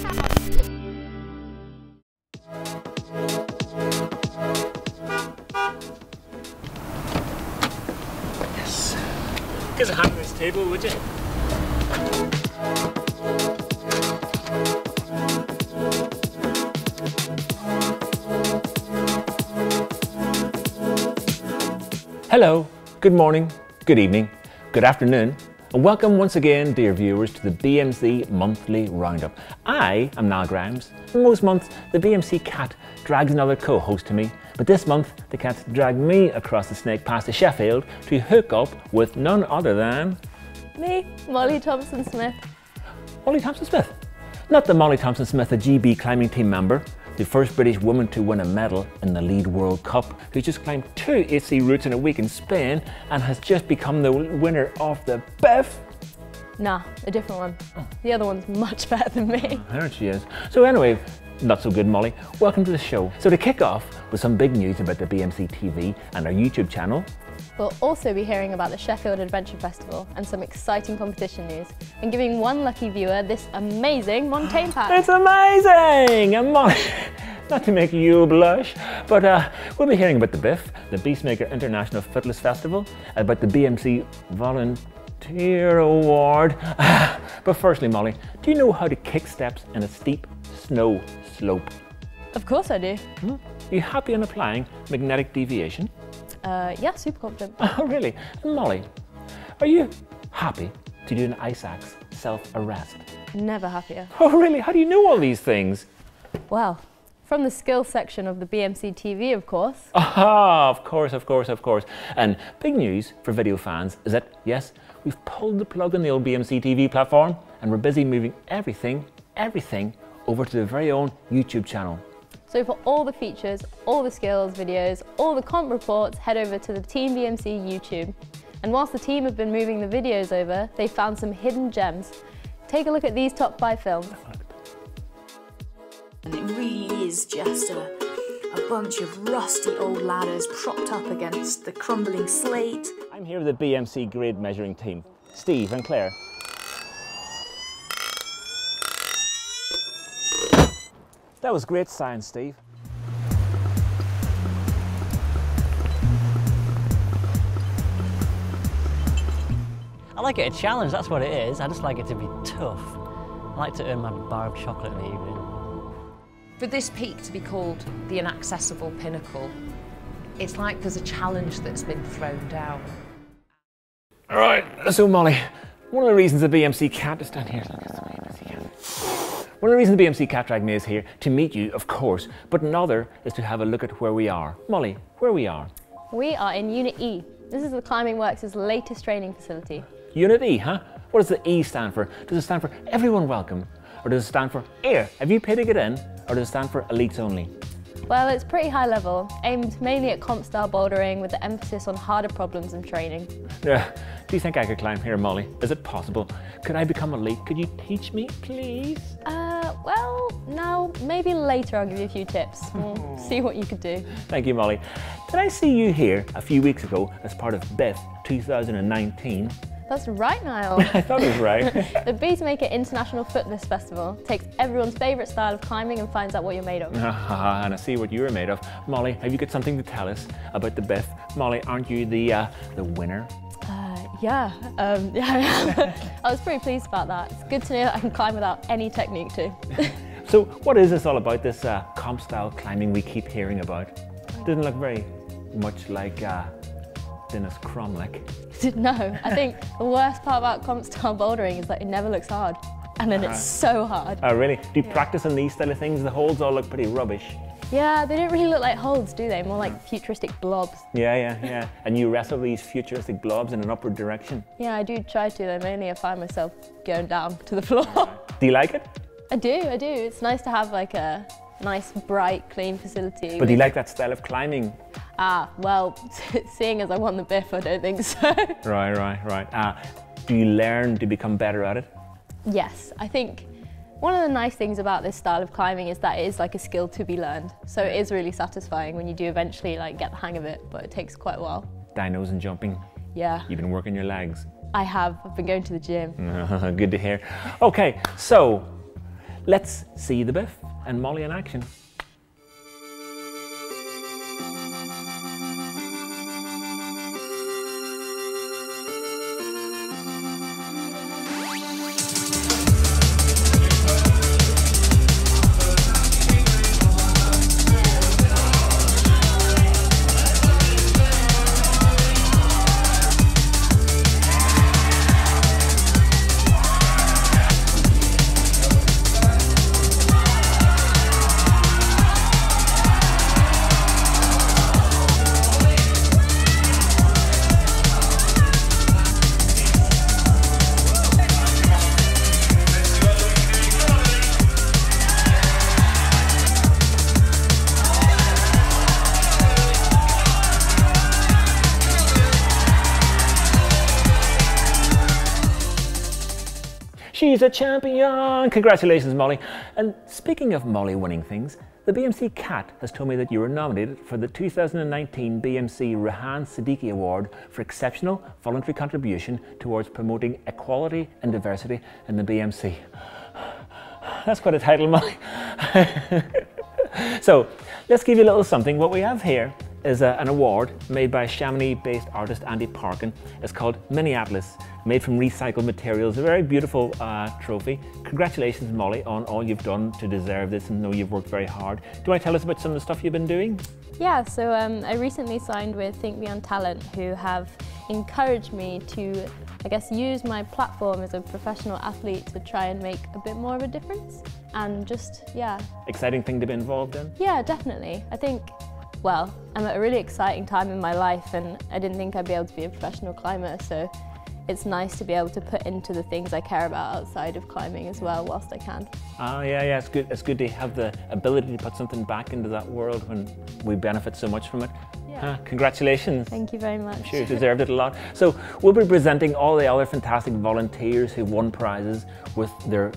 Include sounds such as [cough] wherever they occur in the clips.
Yes. Us a hand on this table, would you? Hello, good morning, good evening, good afternoon, and welcome once again, dear viewers, to the BMC Monthly Roundup. I am Niall Grimes. Most months, the BMC cat drags another co host to me, but this month, the cat dragged me across the snake pass to Sheffield to hook up with none other than Me, Molly Thompson Smith. Molly Thompson Smith. Not the Molly Thompson Smith, a GB climbing team member, the first British woman to win a medal in the Lead World Cup, who just climbed two 8c routes in a week in Spain and has just become the winner of the BIFF. Nah, a different one. The other one's much better than me. [laughs] There she is. So anyway, not so good, Molly. Welcome to the show. So to kick off with some big news about the BMC TV and our YouTube channel, We'll also be hearing about the Sheffield Adventure Festival and some exciting competition news, and giving one lucky viewer this amazing Montane pack. It's amazing! And Molly, not to make you blush, but uh, we'll be hearing about the BIFF, the Beastmaker International Footless Festival, about the BMC Volunteer Award. [sighs] but firstly, Molly, do you know how to kick steps in a steep snow slope? Of course I do. Are you happy in applying magnetic deviation? Uh, yeah, super confident. [laughs] Oh, really? Molly, are you happy to do an ice axe self-arrest? Never happier. Oh, really? How do you know all these things? Well, from the skills section of the BMC TV, of course. Ah, of course, of course, of course. And big news for video fans is that, yes, we've pulled the plug on the old BMC TV platform and we're busy moving everything, everything over to the very own YouTube channel. So for all the features, all the skills videos, all the comp reports, head over to the Team BMC YouTube. And whilst the team have been moving the videos over, they found some hidden gems. Take a look at these top five films. And it really is just a, a bunch of rusty old ladders propped up against the crumbling slate. I'm here with the BMC grid measuring team, Steve and Claire. That was great science, Steve. I like it a challenge, that's what it is. I just like it to be tough. I like to earn my bar of chocolate in the evening. For this peak to be called the inaccessible pinnacle, it's like there's a challenge that's been thrown down. All right, so Molly, one of the reasons the BMC cat is down here. Look, it's the BMC cat. One of the reasons the BMC cat drag me is here to meet you, of course, but another is to have a look at where we are. Molly, where we are. We are in Unit E. This is the Climbing Works' latest training facility. Unit E, huh? What does the E stand for? Does it stand for everyone welcome? Or does it stand for air? Have you paid to get in? Or does it stand for elites only? Well, it's pretty high level, aimed mainly at comp style bouldering with the emphasis on harder problems and training. Yeah. Do you think I could climb here, Molly? Is it possible? Could I become elite? Could you teach me, please? Uh, well, no, maybe later I'll give you a few tips. We'll [laughs] see what you could do. Thank you, Molly. Did I see you here a few weeks ago as part of BIFF 2019? That's right, Niall. [laughs] I thought it was right. [laughs] the Beastmaker International Footless Festival takes everyone's favourite style of climbing and finds out what you're made of. [laughs] And I see what you were made of. Molly, have you got something to tell us about the BIFF? Molly, aren't you the uh, the winner? Uh, yeah, um, yeah, I. I was pretty pleased about that. It's good to know that I can climb without any technique too. So, what is this all about? This uh, comp style climbing we keep hearing about? Doesn't look very much like uh, Dinas Cromlech. [laughs] no, I think the worst part about comp style bouldering is that it never looks hard. And then it's uh-huh. so hard. Oh, really? Do you practice on these style of things? The holds all look pretty rubbish. Yeah, they don't really look like holds, do they? More like futuristic blobs. Yeah, yeah, [laughs] yeah. And you wrestle these futuristic blobs in an upward direction. Yeah, I do try to, though, mainly I find myself going down to the [laughs] floor. Uh-huh. Do you like it? I do, I do. It's nice to have like a nice, bright, clean facility. But do you like that style of climbing? Ah, well, [laughs] seeing as I won the BIFF, I don't think so. [laughs] Right, right, right. Uh, do you learn to become better at it? yes, I think one of the nice things about this style of climbing is that it is like a skill to be learned. So it is really satisfying when you do eventually like get the hang of it, but it takes quite a while. Dinos and jumping. Yeah, You've been working your legs. I have. I've been going to the gym. [laughs] Good to hear. Okay, so let's see the BIFF and Molly in action. She's a champion! Congratulations, Molly. And speaking of Molly winning things, the BMC Cat has told me that you were nominated for the 2019 BMC Rehan Siddiqui Award for exceptional voluntary contribution towards promoting equality and diversity in the BMC. That's quite a title, Molly. [laughs] so, let's give you a little something. What we have here is a, an award made by Chamonix-based artist Andy Parkin. It's called Minneapolis, made from recycled materials. A very beautiful uh, trophy. Congratulations, Molly, on all you've done to deserve this and know you've worked very hard. Do you want to tell us about some of the stuff you've been doing? Yeah, so um, I recently signed with Think Beyond Talent, who have encouraged me to, I guess, use my platform as a professional athlete to try and make a bit more of a difference. And just, yeah. Exciting thing to be involved in? Yeah, definitely. I think well, I'm at a really exciting time in my life and I didn't think I'd be able to be a professional climber, so it's nice to be able to put into the things I care about outside of climbing as well whilst I can. Ah, yeah, yeah, it's good. It's good to have the ability to put something back into that world when we benefit so much from it. Yeah. Ah, congratulations. Thank you very much. I'm sure you deserved it a lot. So we'll be presenting all the other fantastic volunteers who won prizes with their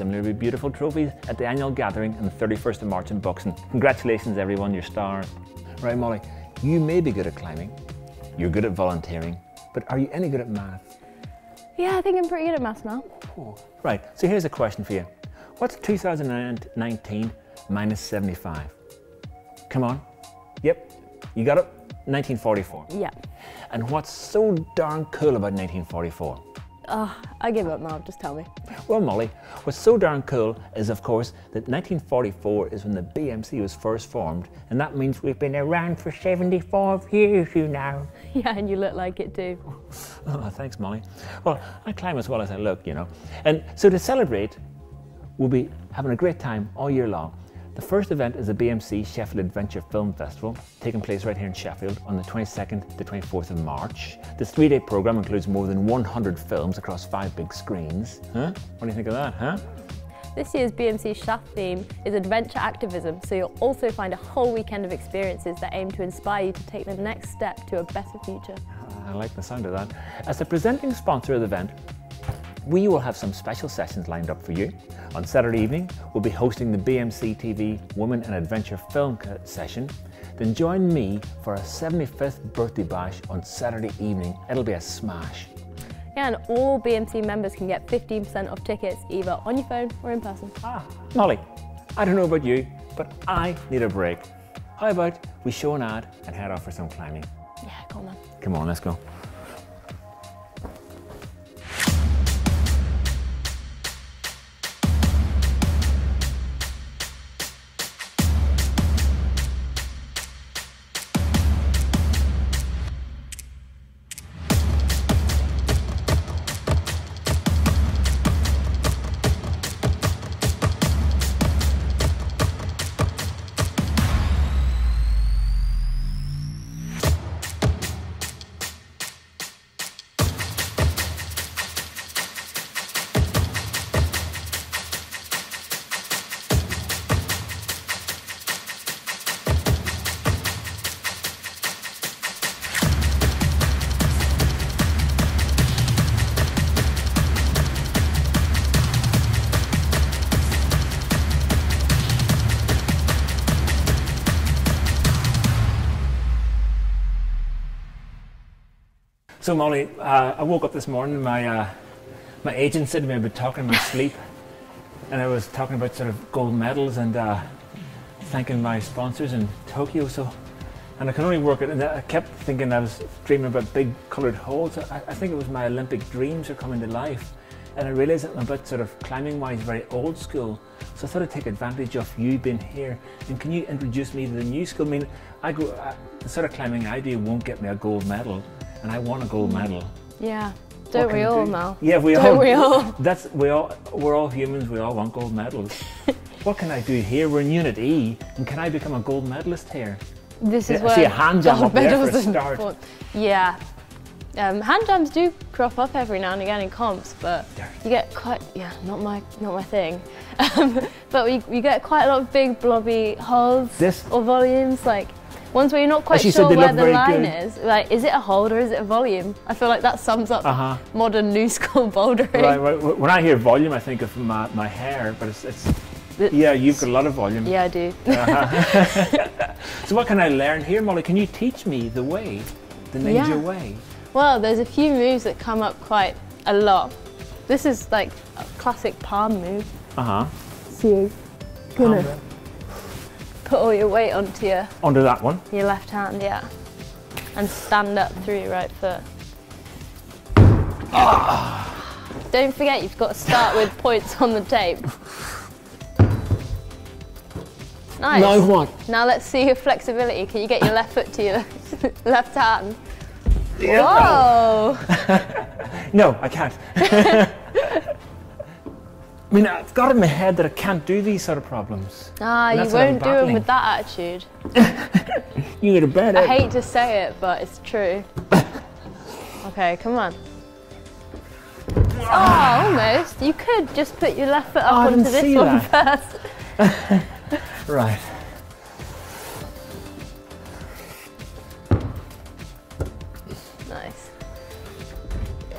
similarly beautiful trophies at the annual gathering on the 31st of March in Buxton. Congratulations everyone, you're stars. Right Molly, you may be good at climbing, you're good at volunteering, but are you any good at math? Yeah, I think I'm pretty good at maths now. Oh. Right, so here's a question for you. What's 2019 minus 75? Come on. Yep, you got it? 1944. Yeah. And what's so darn cool about 1944? Oh, I give up now, just tell me. Well, Molly, what's so darn cool is, of course, that 1944 is when the BMC was first formed, and that means we've been around for 75 years, you know. [laughs] Yeah, and you look like it too. Oh, thanks, Molly. Well, I climb as well as I look, you know. And so to celebrate, we'll be having a great time all year long. The first event is the BMC Sheffield Adventure Film Festival, taking place right here in Sheffield on the 22nd to 24th of March. This three day programme includes more than 100 films across five big screens. Huh? What do you think of that, huh? This year's BMC ShAFF theme is adventure activism, so you'll also find a whole weekend of experiences that aim to inspire you to take the next step to a better future. Ah, I like the sound of that. As the presenting sponsor of the event, we will have some special sessions lined up for you. On Saturday evening, we'll be hosting the BMC TV Women and Adventure Film Cut session. Then join me for a 75th birthday bash on Saturday evening. It'll be a smash. Yeah, and all BMC members can get 15% off tickets either on your phone or in person. Ah, Molly, I don't know about you, but I need a break. How about we show an ad and head off for some climbing? Yeah, come on. Come on, let's go. So Molly, uh, I woke up this morning. My uh, my agent said to me I'd be talking in my sleep. and I was talking about sort of gold medals and uh, thanking my sponsors in Tokyo. So, and I can only work it. And I kept thinking I was dreaming about big coloured holes. I, I think it was my Olympic dreams are coming to life, and I realised that I'm a bit sort of climbing wise very old school. So I thought I'd take advantage of you being here. And can you introduce me to the new school? I mean, I go the sort of climbing I do won't get me a gold medal, and I want a gold medal. Yeah. Don't we all do? now? Yeah, we Don't all. we all? [laughs] That's we all. We're all humans. We all want gold medals. [laughs] what can I do here? We're in Unit E, and can I become a gold medalist here? This is Yeah, I where see a hand gold up there for a start. important. Yeah. Um, hand jams do crop up every now and again in comps, but you get quite yeah, not my not my thing. [laughs] Um, but we, we get quite a lot of big blobby holds This- or volumes, like ones where you're not quite As said, sure where the line good. is. Like, is it a hold or is it a volume? I feel like that sums up Uh-huh. modern new [laughs] school bouldering. Right, right. When I hear volume, I think of my, my hair, but it's, it's It's- yeah, you've got a lot of volume. Yeah, I do. [laughs] So what can I learn here, Molly? Can you teach me the way, the ninja Yeah. way? Well, there's a few moves that come up quite a lot. This is like a classic palm move. Uh huh. So you're gonna put all your weight onto your, Under that one. your left hand, yeah. And stand up through your right foot. Ah. Don't forget you've got to start with points on the tape. Nice. Now what? Now let's see your flexibility. Can you get your left foot to your [laughs] left hand? Whoa! [laughs] No, I can't. [laughs] I mean, I've got in my head that I can't do these sort of problems. Ah, you won't do them with that attitude. [laughs] You get a bad I hate to say it, but it's true. [laughs] Okay, come on. Oh, almost. You could just put your left foot Oh, up onto didn't this one first. [laughs] Right. Nice.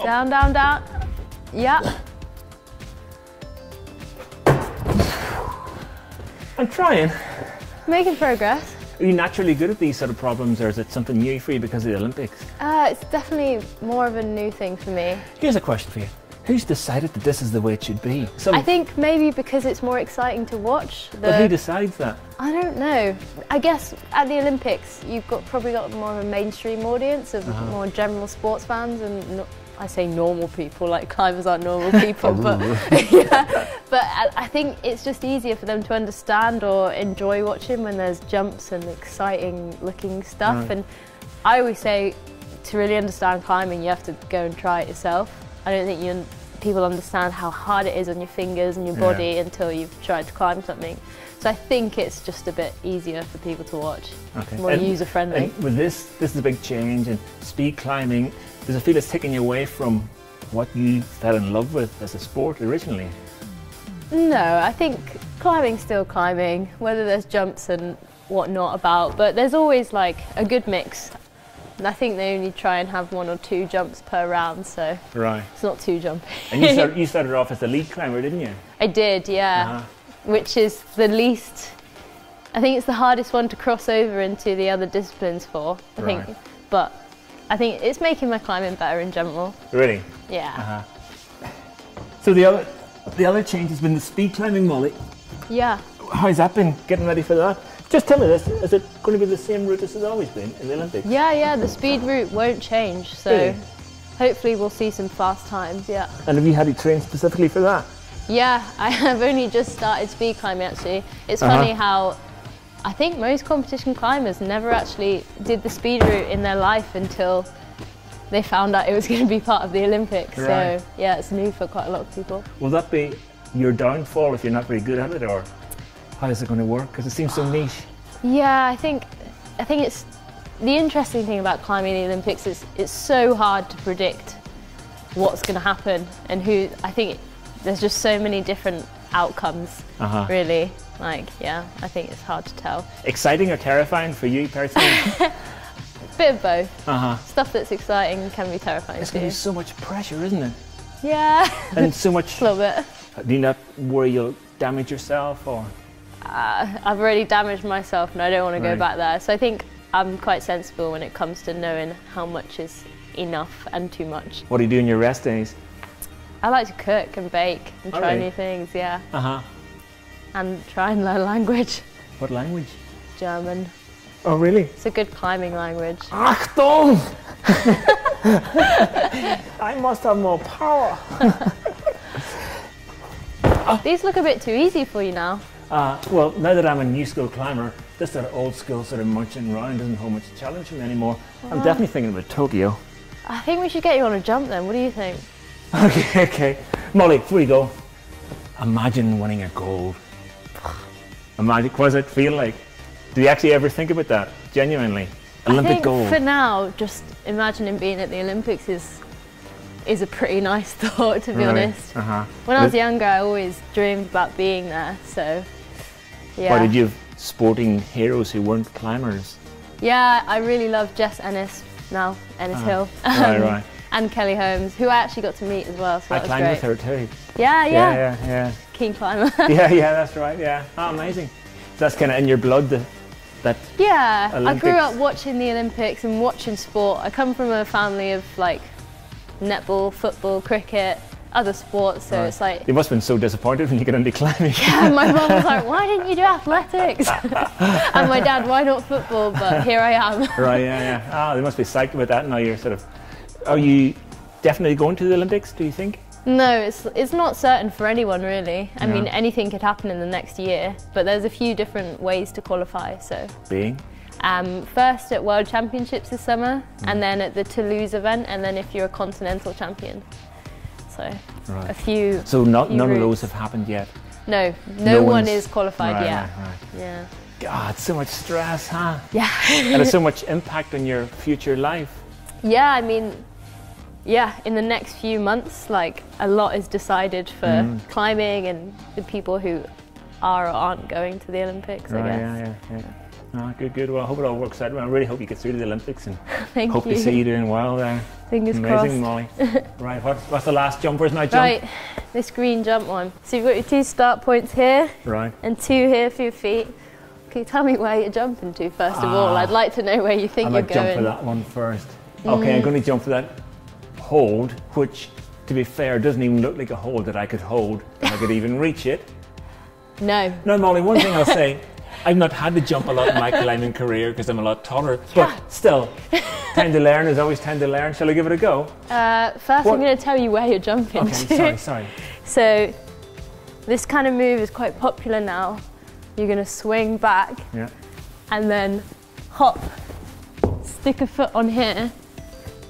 Down, down, down. Yeah. I'm trying. Making progress. Are you naturally good at these sort of problems, or is it something new for you because of the Olympics? Uh, it's definitely more of a new thing for me. Here's a question for you. Who's decided that this is the way it should be? Some, I think maybe because it's more exciting to watch. but who decides that? I don't know. I guess at the Olympics, you've got probably got more of a mainstream audience of Uh-huh. more general sports fans and no, I say normal people, like climbers aren't normal [laughs] people, but [laughs] yeah. But I, think it's just easier for them to understand or enjoy watching when there's jumps and exciting looking stuff. Right. And I always say to really understand climbing, you have to go and try it yourself. I don't think you people understand how hard it is on your fingers and your Yeah. body until you've tried to climb something. So I think it's just a bit easier for people to watch, Okay. more And- user friendly. With this, this is a big change in speed climbing. Does it feel it's taking you away from what you fell in love with as a sport originally? No, I think climbing's still climbing, whether there's jumps and whatnot about, but there's always like a good mix. And I think they only try and have one or two jumps per round, so Right. it's not too jumpy. And you started, you [laughs] started off as a lead climber, didn't you? I did, yeah. Uh-huh. Which is the least. I think it's the hardest one to cross over into the other disciplines for. I Right. think, but I think it's making my climbing better in general. Really? Yeah, Uh-huh. So the other, the other change has been the speed climbing, Molly. yeah. How's that been? Getting ready for that? Just tell me this: Is it going to be the same route as it's always been in the Olympics? Yeah, yeah, the speed route won't change, so Really? hopefully we'll see some fast times, yeah. And have you had to train specifically for that? Yeah, [laughs] I have only just started speed climbing actually. It's Uh-huh. funny how I think most competition climbers never actually did the speed route in their life until they found out it was [laughs] going to be part of the Olympics. Right. So, yeah, it's new for quite a lot of people. Will that be your downfall if you're not very good at it, or how is it going to work? Because it seems so niche. Yeah, I think I think it's the interesting thing about climbing the Olympics is it's so hard to predict what's going to happen and who. I think there's just so many different outcomes. Uh-huh. Really, like yeah, I think it's hard to tell. Exciting or terrifying for you personally? [laughs] Bit of both. uh huh. Stuff that's exciting can be terrifying It's going to be so much pressure, isn't it? Yeah, [laughs] And so much. [laughs] a little bit. Do you not worry you'll damage yourself, or? I've already damaged myself and I don't want to Right. go back there. So I think I'm quite sensible when it comes to knowing how much is enough and too much. What do you do in your rest days? I like to cook and bake and Oh, try really? new things, yeah. Uh huh. And try and learn language. What language? German. Oh, really? It's a good climbing language. Achtung! [laughs] I must have more power. [laughs] These look a bit too easy for you now. Uh, well, now that I'm a new school climber, this sort of old school sort of munching around doesn't hold much challenge for me anymore. I'm definitely thinking about Tokyo. I think we should get you on a jump then. What do you think? Okay, okay. Molly, before you go, imagine winning a gold. Imagine, what does it feel like? Do you actually ever think about that? Genuinely? Olympic I think gold. for now, just imagining being at the Olympics is is a pretty nice [laughs] thought, to be honest. Uh-huh. When I was younger, I always dreamed about being there. So, yeah. Why did you have sporting heroes who weren't climbers? Yeah, I really love Jess Ennis now, Ennis Hill. Uh-huh. Right, [laughs] right. And Kelly Holmes, who I actually got to meet as well. So I climbed great. with her too. Yeah, yeah, Yeah, yeah, Keen climber. yeah. [laughs] yeah, yeah, that's right, yeah. Oh, amazing. So that's kind of in your blood, the, that, yeah, I grew up watching the Olympics and watching sport. I come from a family of like netball, football, cricket, other sports. So it's like, you must have been so disappointed when you got into climbing. Yeah, [laughs] my mum was like, "Why didn't you do athletics?" [laughs] and my dad, "Why not football?" But here I am. right, yeah, yeah. Ah, they must be psyched about that now. You're sort of, are you definitely going to the Olympics, do you think? No, it's it's not certain for anyone really. I No. mean, anything could happen in the next year, but there's a few different ways to qualify. So, Being? um, first at World Championships this summer, and then at the Toulouse event, and then if you're a continental champion. So, a few. So not, few none of those have happened yet? No, no, No one is qualified right, yet. right, right. Yeah. God, so much stress, huh? Yeah. and it's so [laughs] much impact on your future life. Yeah, I mean, yeah, in the next few months, like a lot is decided for Mm. climbing and the people who are or aren't going to the Olympics, I guess. yeah, yeah, yeah. Oh, good, good. Well, I hope it all works out. I really hope you get through to the Olympics and [laughs] Thank hope you. to see you doing well there. Fingers Amazing, crossed. Molly. [laughs] right, what, what's the last jump? Where's my jump? Right, this green jump one. So you've got your two start points here Right. and two here for your feet. Can you tell me where you're jumping to first of all? Ah. I'd like to know where you think I you're might jump going to jump for that one first. Okay, I'm going to jump for that hold, which, to be fair, doesn't even look like a hold that I could hold if I could even reach it. No. No, Molly, one thing I'll say, I've not had to jump a lot in my climbing career because I'm a lot taller, but still, time to learn is always time to learn. Shall I give it a go? Uh, first, What- I'm going to tell you where you're jumping Okay, to. sorry, sorry. So, this kind of move is quite popular now. You're going to swing back Yeah. and then hop, stick a foot on here,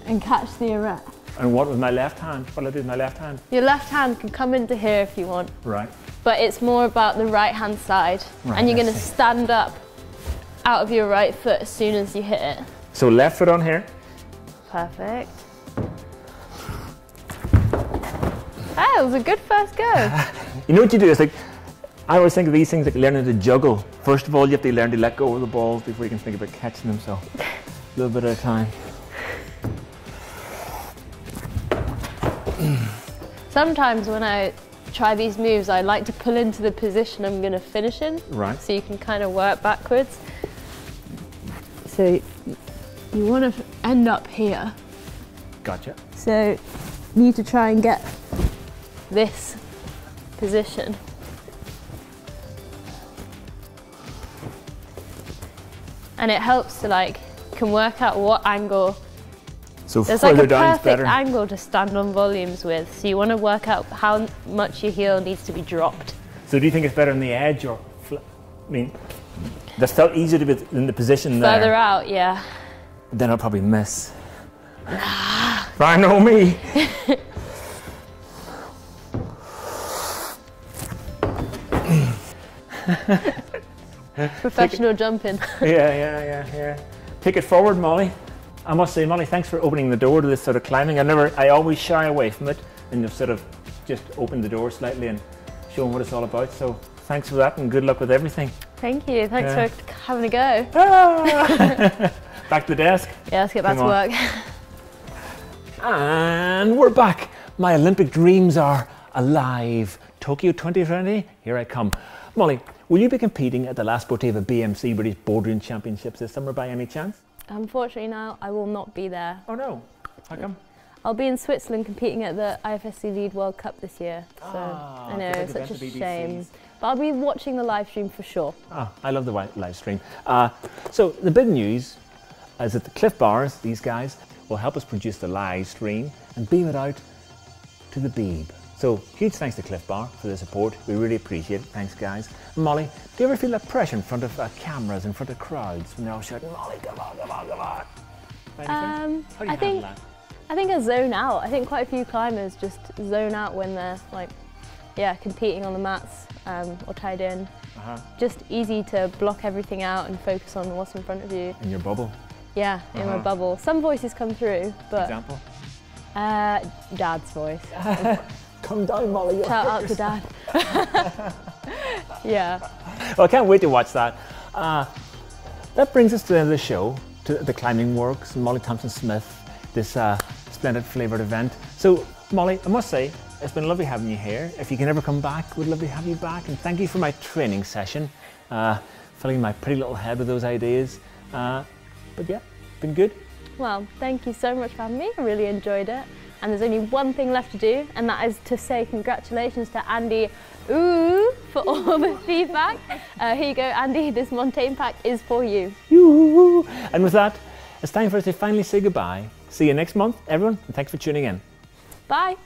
and catch the erect. And what with my left hand? What'll I do with my left hand? Your left hand can come into here if you want, Right. but it's more about the right hand side. Right, and you're going to stand up out of your right foot as soon as you hit it. So left foot on here. Perfect. Ah, that was a good first go. [laughs] You know what you do? It's like, I always think of these things like learning to juggle. First of all, you have to learn to let go of the balls before you can think about catching them. So, a [laughs] little bit at a time. Sometimes when I try these moves, I like to pull into the position I'm going to finish in. Right. So you can kind of work backwards. So you want to end up here. Gotcha. So you need to try and get this position. And it helps to like, can work out what angle So There's like a down's perfect better. angle to stand on volumes with. So you want to work out how much your heel needs to be dropped. So do you think it's better on the edge or? Fl- I mean, that's felt easier to be in the position there. Further out, yeah. Then I'll probably miss. [sighs] I know me. [laughs] Professional jumping. [laughs] yeah, yeah, yeah, yeah. Take it forward, Molly. I must say, Molly, thanks for opening the door to this sort of climbing. I never, I always shy away from it, and you've sort of just opened the door slightly and shown what it's all about. So thanks for that, and good luck with everything. Thank you. Thanks Yeah. for having a go. Ah! [laughs] Back to the desk, Yeah, let's get back Come to on. work. [laughs] and we're back. My Olympic dreams are alive. Tokyo 2020, here I come. Molly, will you be competing at the last Botteva BMC British Bouldering Championships this summer by any chance? Unfortunately, now I will not be there. Oh no, how come? I'll be in Switzerland competing at the IFSC Lead World Cup this year. So Ah, I know, good such a shame. But I'll be watching the live stream for sure. Ah, I love the live stream. Uh, so the big news is that the Clif Bars, these guys, will help us produce the live stream and beam it out to the Beeb. So huge thanks to Clif Bar for the support. We really appreciate it. Thanks, guys. Molly, do you ever feel that pressure in front of uh, cameras, in front of crowds, when they're all shouting, Molly, come on, come on, come on? Um, How do you I think that? I think I zone out. I think quite a few climbers just zone out when they're like, yeah, competing on the mats um, or tied in. Uh-huh. Just easy to block everything out and focus on what's in front of you. In your bubble, Yeah, in my Uh-huh. bubble. Some voices come through, but for example. uh, Dad's voice. [laughs] Come down, Molly. you're Shout hurt out to Dad. [laughs] yeah. Well, I can't wait to watch that. Uh, that brings us to the end of the show, to the Climbing Works, Molly Thompson Smith, this uh, splendid flavoured event. So, Molly, I must say, it's been lovely having you here. If you can ever come back, we'd love to have you back. And thank you for my training session, uh, filling my pretty little head with those ideas. Uh, but yeah, been good. Well, thank you so much for having me. I really enjoyed it. And there's only one thing left to do, and that is to say congratulations to Andy Ooh for all the [laughs] feedback. Uh, here you go, Andy. This Montane pack is for you. Yoo-hoo. And with that, it's time for us to finally say goodbye. See you next month, everyone, and thanks for tuning in. Bye.